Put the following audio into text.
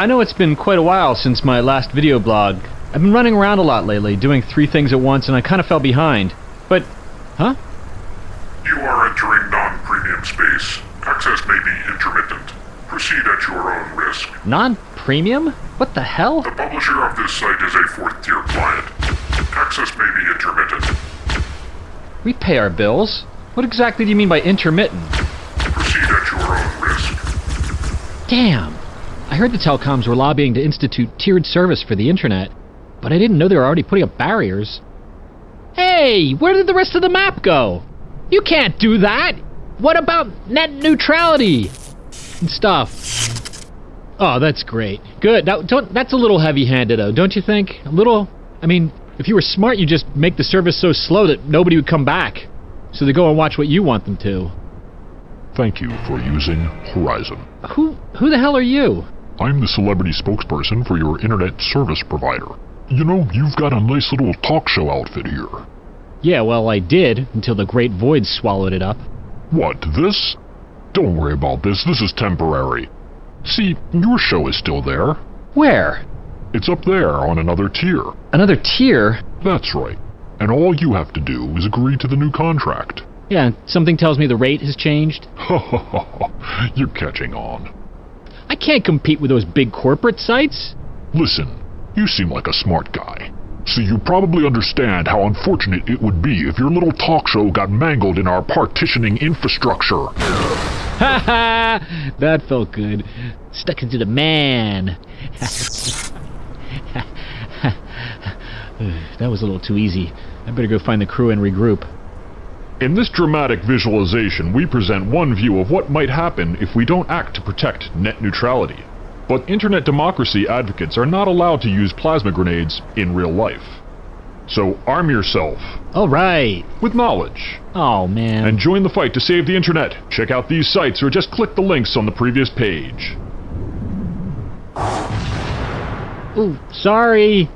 I know it's been quite a while since my last video blog. I've been running around a lot lately, doing three things at once, and I kind of fell behind. But, huh? You are entering non-premium space. Access may be intermittent. Proceed at your own risk. Non-premium? What the hell? The publisher of this site is a fourth-tier client. Access may be intermittent. We pay our bills. What exactly do you mean by intermittent? Proceed at your own risk. Damn. I heard the telecoms were lobbying to institute tiered service for the internet, but I didn't know they were already putting up barriers. Hey, where did the rest of the map go? You can't do that! What about net neutrality? And stuff. Oh, that's great. Good. Now, don't, that's a little heavy-handed, though, don't you think? A little. I mean, if you were smart, you'd just make the service so slow that nobody would come back. So they go and watch what you want them to. Thank you for using Horizon. Who who the hell are you? I'm the celebrity spokesperson for your internet service provider. You know, you've got a nice little talk show outfit here. Yeah, well, I did, until the Great Void swallowed it up. What, this? Don't worry about this, this is temporary. See, your show is still there. Where? It's up there on another tier. Another tier? That's right. And all you have to do is agree to the new contract. Yeah, something tells me the rate has changed. Ha ha. You're catching on. Can't compete with those big corporate sites. Listen, you seem like a smart guy. So you probably understand how unfortunate it would be if your little talk show got mangled in our partitioning infrastructure. Ha ha! That felt good. Stuck into the man. that was a little too easy. I better go find the crew and regroup. In this dramatic visualization, we present one view of what might happen if we don't act to protect net neutrality. But internet democracy advocates are not allowed to use plasma grenades in real life. So arm yourself. All right. With knowledge. Oh, man. And join the fight to save the internet. Check out these sites or just click the links on the previous page. Ooh, sorry.